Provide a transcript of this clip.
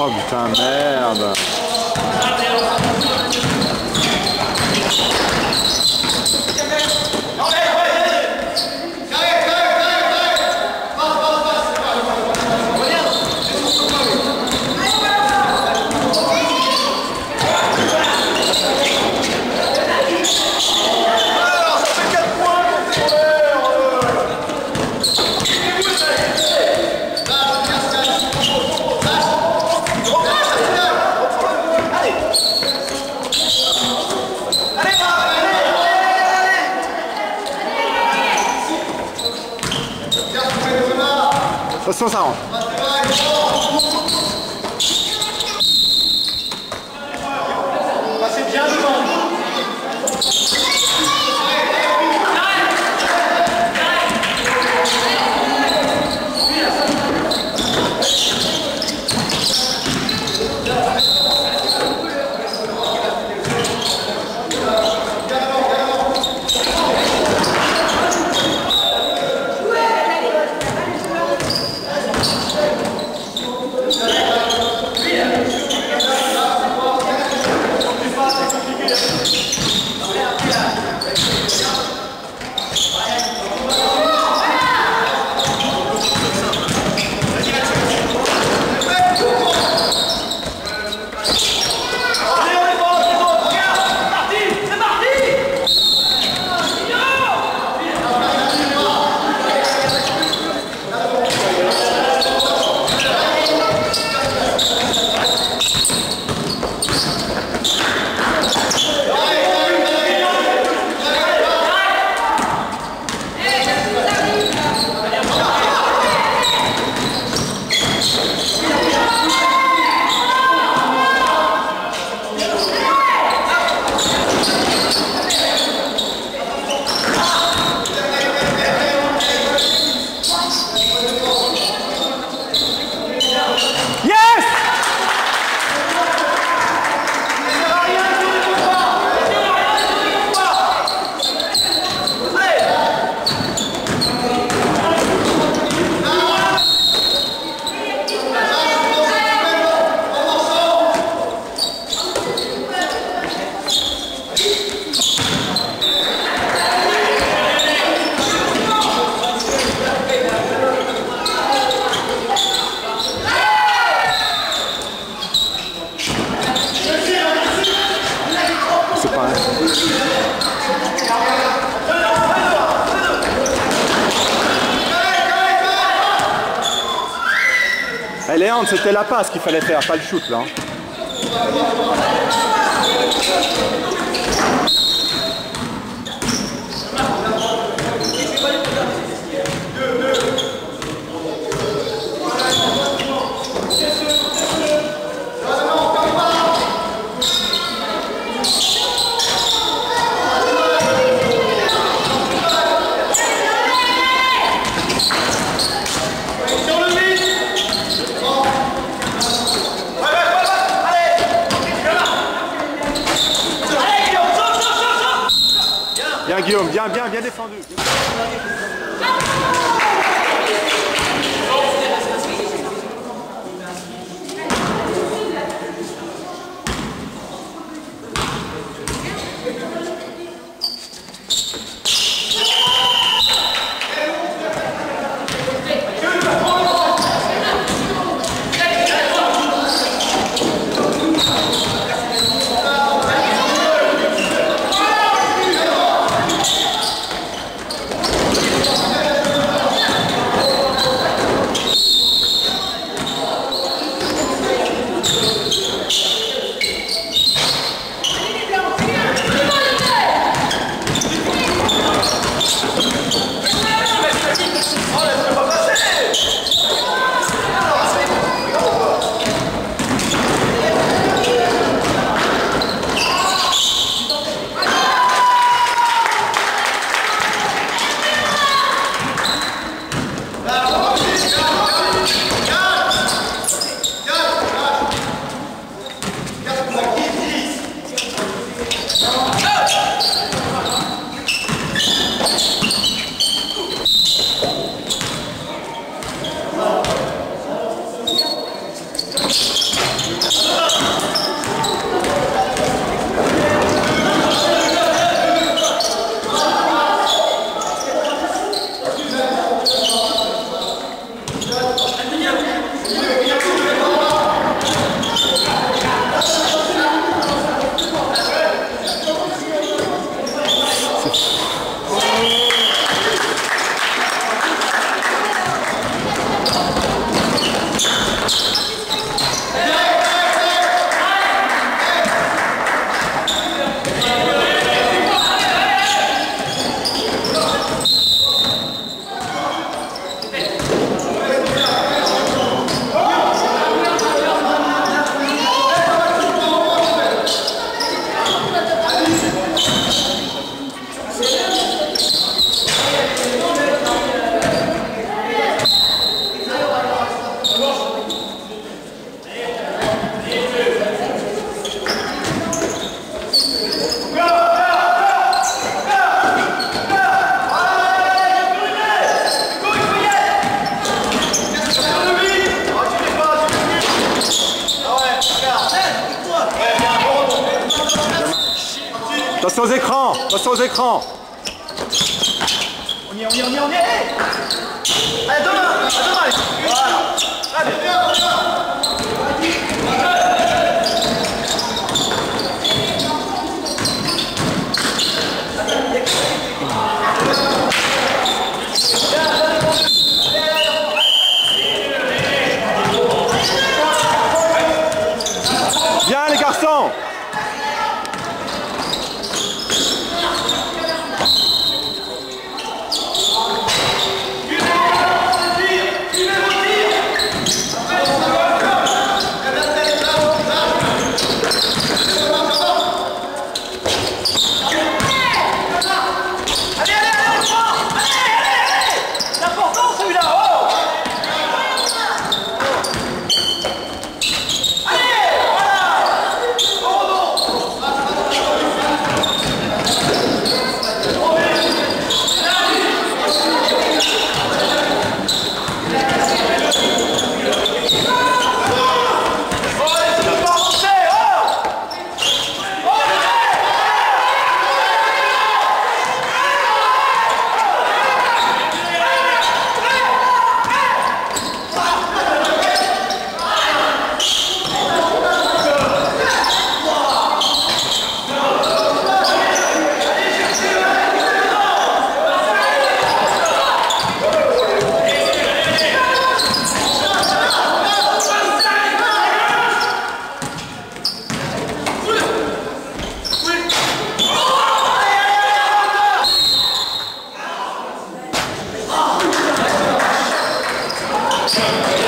Abi tane adam. 須野さんを。C'était la passe qu'il fallait faire, pas le shoot là. Bien, bien, bien défendu. Attention aux écrans Attention aux écrans. On y est, on y est, on y est, on y est. Allez, à deux mains, allez. Voilà. Allez, viens, Bien les garçons Allez, allez, allez, on le prend Allez, allez, allez C'est important celui-là, oh Allez, voilà Oh non Oh, laissez-le pas avancer, oh Oh, allez Allez,